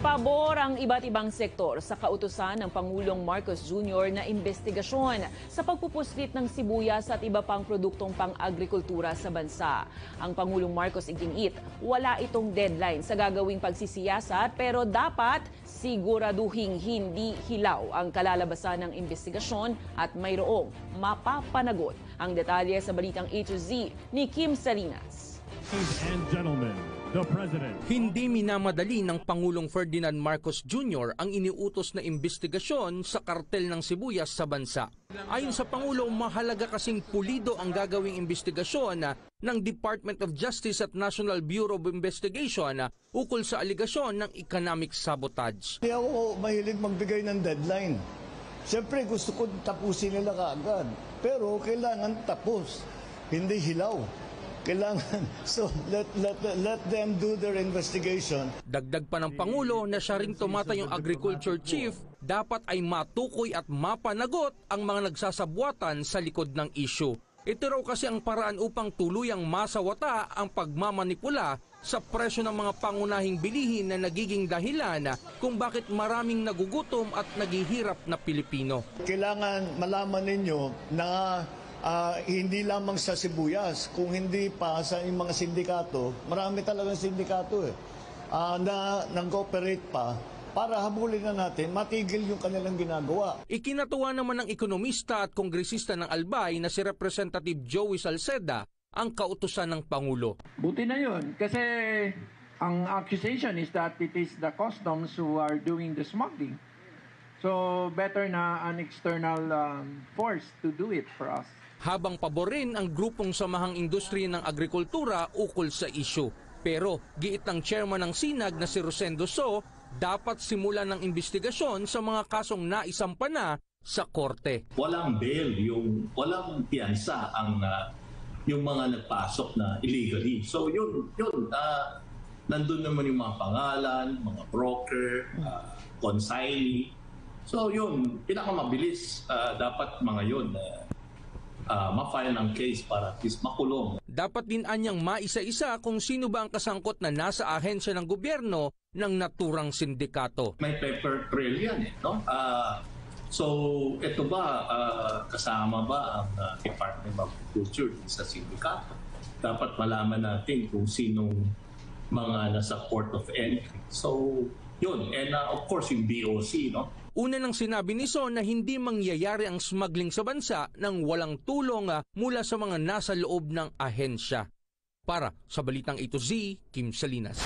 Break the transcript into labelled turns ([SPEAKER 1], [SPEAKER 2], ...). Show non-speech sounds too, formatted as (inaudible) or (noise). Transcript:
[SPEAKER 1] Pabor ang iba't ibang sektor sa kautusan ng Pangulong Marcos Jr. na investigasyon sa pagpupuslit ng sibuyas at iba pang produktong pang-agrikultura sa bansa. Ang Pangulong Marcos iginit, wala itong deadline sa gagawing pagsisiyasat pero dapat siguraduhing hindi hilaw ang kalalabasan ng investigasyon at mayroong mapapanagot. Ang detalye sa balitang A to Z ni Kim Salinas.
[SPEAKER 2] Ladies and gentlemen, the President.
[SPEAKER 3] Hindi minamadali ng Pangulong Ferdinand Marcos Jr. ang iniutos na investigasyon sa kartel ng sibuyas sa bansa. Ayon sa Pangulo, mahalaga kasing pulido ang gagawing investigasyon ng Department of Justice at National Bureau of Investigation ukol sa aligasyon ng economic sabotage.
[SPEAKER 4] Hindi ako mahilig magbigay ng deadline. Siyempre gusto ko tapusin nila kaagad. Pero kailangan tapos, hindi hilaw. Kailangan, (laughs) so let, let, let them do their investigation.
[SPEAKER 3] Dagdag pa ng Pangulo na siya ring tumatayong agriculture chief, dapat ay matukoy at mapanagot ang mga nagsasabwatan sa likod ng issue. Ito raw kasi ang paraan upang tuluyang masawata ang pagmamanipula sa presyo ng mga pangunahing bilihin na nagiging dahilan kung bakit maraming nagugutom at naghihirap na Pilipino.
[SPEAKER 4] Kailangan malaman ninyo na ah, hindi lamang sa sibuyas, kung hindi pa sa yung mga sindikato, marami talagang sindikato eh, ah, na nang-cooperate pa para habulin na natin, matigil yung kanilang ginagawa.
[SPEAKER 3] Ikinatuwa naman ng ekonomista at kongresista ng Albay na si Representative Joey Salceda ang kautusan ng Pangulo.
[SPEAKER 5] Buti na yun. Kasi ang accusation is that it is the customs who are doing the smuggling. So better na an external um, force to do it for us.
[SPEAKER 3] habang paborin ang grupong samahang industriya ng agrikultura ukol sa isyu. Pero giit ng chairman ng SINAG na si Rosendo So, dapat simulan ng investigasyon sa mga kasong naisampa na sa korte.
[SPEAKER 6] walang bail, yung walang piyansa ang ah, yung mga nagpasok na illegally. So yun, yun, ah, nandun naman yung mga pangalan, mga broker, uh, consignee. So yun, pinakamabilis ah, dapat mga yun uh, ma-file ng case para at least makulong.
[SPEAKER 3] Dapat din anyang maisa-isa kung sino ba ang kasangkot na nasa ahensya ng gobyerno ng naturang sindikato.
[SPEAKER 6] May paper trail yan eh, no? Ah, so, ito ba, ah, kasama ba ang ah, Department of Agriculture dun sa sindikato? Dapat malaman natin kung sinong mga nasa port of entry. So, yun. And ah, of course, yung BOC, no?
[SPEAKER 3] Una nang sinabi ni Son na hindi mangyayari ang smuggling sa bansa nang walang tulong ah, mula sa mga nasa loob ng ahensya. Para sa Balitang A to Z, Kim Salinas.